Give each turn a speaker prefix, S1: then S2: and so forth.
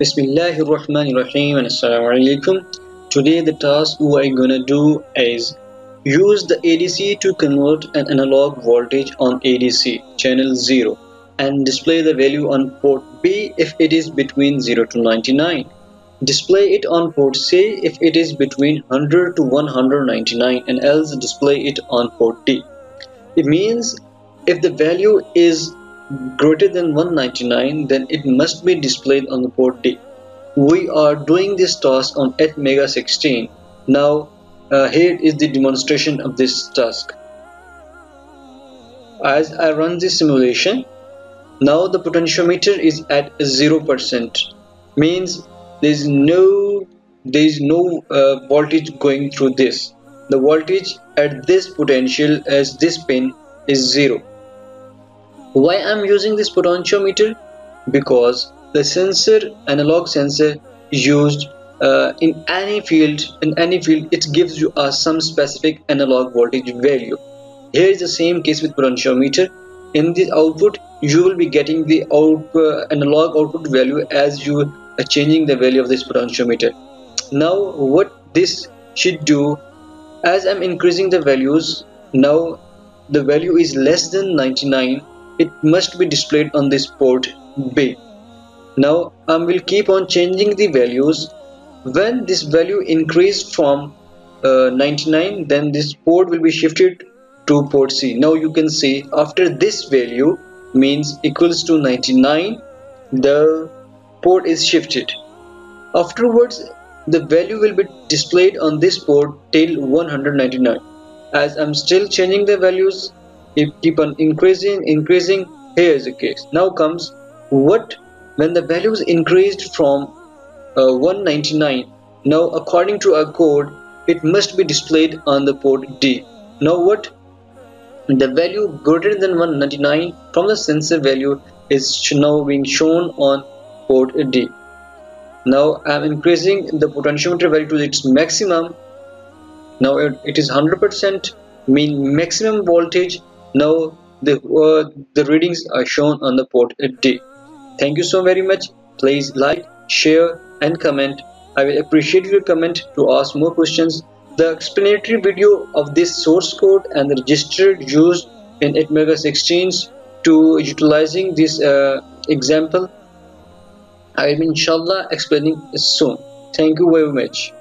S1: Bismillahirrahmanirrahim and Assalamu alaikum. Today the task we are gonna do is use the ADC to convert an analog voltage on ADC channel 0 and display the value on port B if it is between 0 to 99. Display it on port C if it is between 100 to 199 and else display it on port D. It means if the value is greater than 199 then it must be displayed on the port D. We are doing this task on ATmega 16. Now uh, here is the demonstration of this task. As I run this simulation, now the potentiometer is at 0% means there is no there is no uh, voltage going through this the voltage at this potential as this pin is 0 why I'm using this potentiometer? Because the sensor analog sensor is used uh, in any field in any field it gives you uh, some specific analog voltage value. Here is the same case with potentiometer. In the output you will be getting the out, uh, analog output value as you are changing the value of this potentiometer. Now what this should do as I'm increasing the values now the value is less than 99 it must be displayed on this port B. Now I will keep on changing the values. When this value increased from uh, 99 then this port will be shifted to port C. Now you can see after this value means equals to 99 the port is shifted. Afterwards the value will be displayed on this port till 199 as I'm still changing the values keep on increasing increasing here is the case. Now comes what? When the values increased from uh, 199 now according to our code it must be displayed on the port D. Now what? The value greater than 199 from the sensor value is now being shown on port D. Now I'm increasing the potentiometer value to its maximum. Now it, it is 100% mean maximum voltage now the, uh, the readings are shown on the port D. Thank you so very much. Please like, share and comment. I will appreciate your comment to ask more questions. The explanatory video of this source code and the register used in ATmega 16s to utilizing this uh, example I will inshallah explaining soon. Thank you very much.